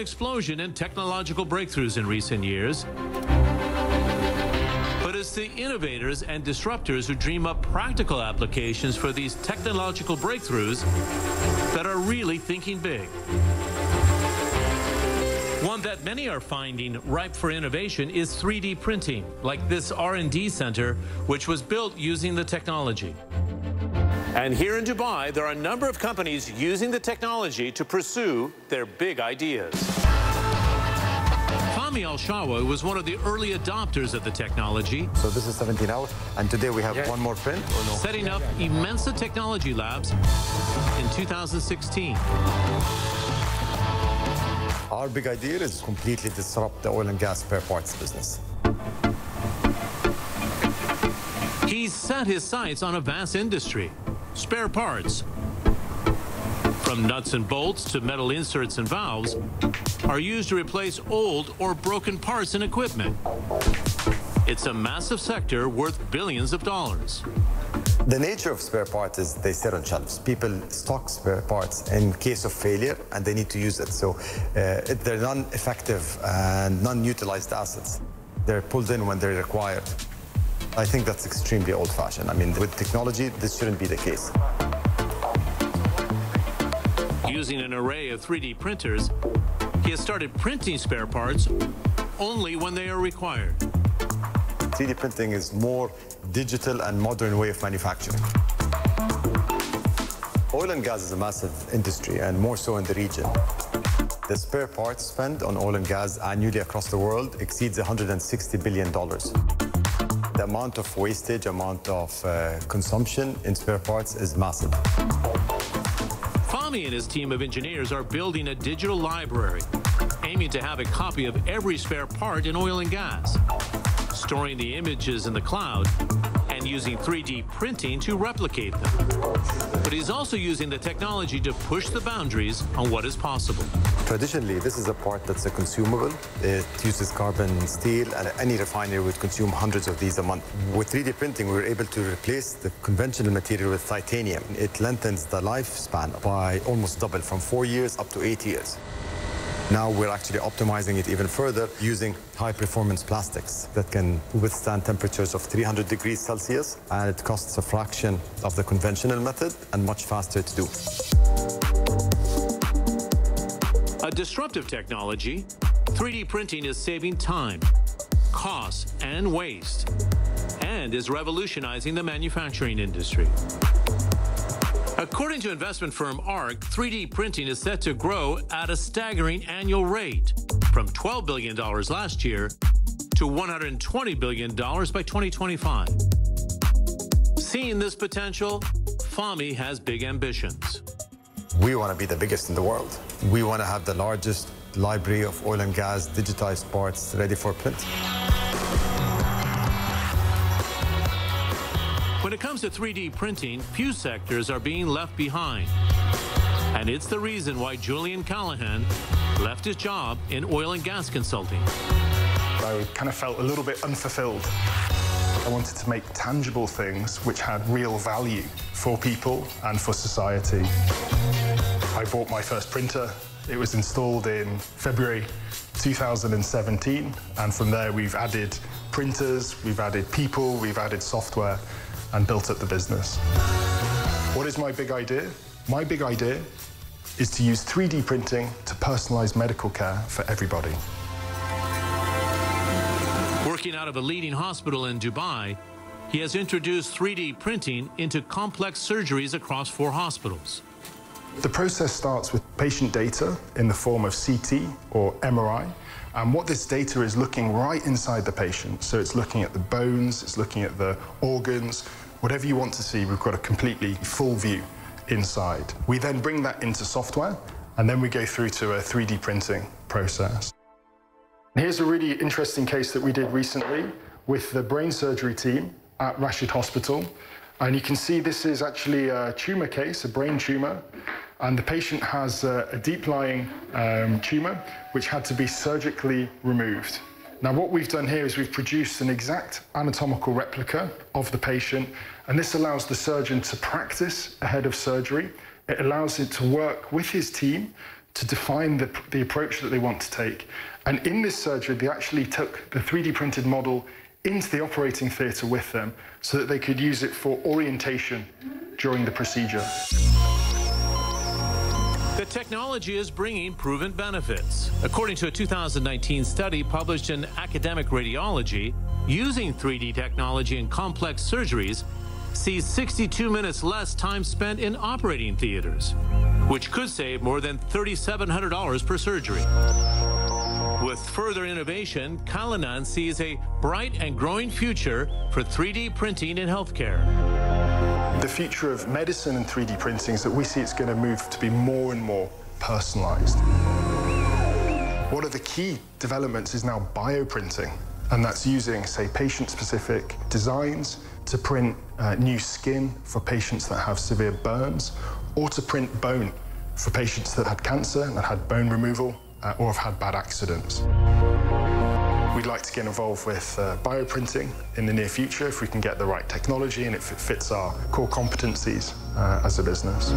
explosion in technological breakthroughs in recent years. But it's the innovators and disruptors who dream up practical applications for these technological breakthroughs that are really thinking big. One that many are finding ripe for innovation is 3D printing, like this R&D center, which was built using the technology. And here in Dubai, there are a number of companies using the technology to pursue their big ideas. Fahmi Al Shawa was one of the early adopters of the technology. So this is 17 hours, and today we have yeah. one more print. Oh, no? Setting up Immensa Technology Labs in 2016. Our big idea is completely disrupt the oil and gas spare parts business. He's set his sights on a vast industry, spare parts. From nuts and bolts to metal inserts and valves are used to replace old or broken parts and equipment. It's a massive sector worth billions of dollars. The nature of spare parts is they sit on shelves. People stock spare parts in case of failure and they need to use it. So uh, they're non-effective and non-utilized assets. They're pulled in when they're required. I think that's extremely old-fashioned. I mean, with technology, this shouldn't be the case. Using an array of 3D printers, he has started printing spare parts only when they are required. 3D printing is more digital and modern way of manufacturing. Oil and gas is a massive industry, and more so in the region. The spare parts spent on oil and gas annually across the world exceeds $160 billion. The amount of wastage, amount of uh, consumption in spare parts is massive. Fahmi and his team of engineers are building a digital library, aiming to have a copy of every spare part in oil and gas storing the images in the cloud using 3D printing to replicate them. But he's also using the technology to push the boundaries on what is possible. Traditionally, this is a part that's a consumable. It uses carbon steel, and any refinery would consume hundreds of these a month. With 3D printing, we were able to replace the conventional material with titanium. It lengthens the lifespan by almost double, from four years up to eight years. Now we're actually optimizing it even further using high-performance plastics that can withstand temperatures of 300 degrees Celsius, and it costs a fraction of the conventional method and much faster to do. A disruptive technology, 3D printing is saving time, costs, and waste, and is revolutionizing the manufacturing industry. According to investment firm ARK, 3D printing is set to grow at a staggering annual rate from $12 billion last year to $120 billion by 2025. Seeing this potential, Fahmi has big ambitions. We want to be the biggest in the world. We want to have the largest library of oil and gas digitized parts ready for print. It comes to 3D printing, few sectors are being left behind. And it's the reason why Julian Callanan left his job in oil and gas consulting. I kind of felt a little bit unfulfilled. I wanted to make tangible things which had real value for people and for society. I bought my first printer. It was installed in February 2017, and from there we've added printers, we've added people, we've added software, and built up the business. What is my big idea? My big idea is to use 3D printing to personalize medical care for everybody. Working out of a leading hospital in Dubai, he has introduced 3D printing into complex surgeries across four hospitals. The process starts with patient data in the form of CT or MRI, and what this data is looking right inside the patient. So it's looking at the bones, it's looking at the organs, whatever you want to see, we've got a completely full view inside. We then bring that into software, and then we go through to a 3D printing process. Here's a really interesting case that we did recently with the brain surgery team at Rashid Hospital. And you can see this is actually a tumor case, a brain tumor, and the patient has a, a deep-lying um, tumor which had to be surgically removed. Now what we've done here is we've produced an exact anatomical replica of the patient and this allows the surgeon to practice ahead of surgery. It allows him to work with his team to define the, the approach that they want to take. And in this surgery, they actually took the 3D printed model into the operating theatre with them so that they could use it for orientation during the procedure. The technology is bringing proven benefits. According to a 2019 study published in Academic Radiology, using 3D technology in complex surgeries sees 62 minutes less time spent in operating theaters, which could save more than $3,700 per surgery. With further innovation, Callanan sees a bright and growing future for 3D printing in healthcare. The future of medicine and 3D printing is that we see it's going to move to be more and more personalized. One of the key developments is now bioprinting, and that's using, say, patient-specific designs to print uh, new skin for patients that have severe burns, or to print bone for patients that had cancer and had bone removal uh, or have had bad accidents. We'd like to get involved with uh, bioprinting in the near future if we can get the right technology and if it fits our core competencies uh, as a business.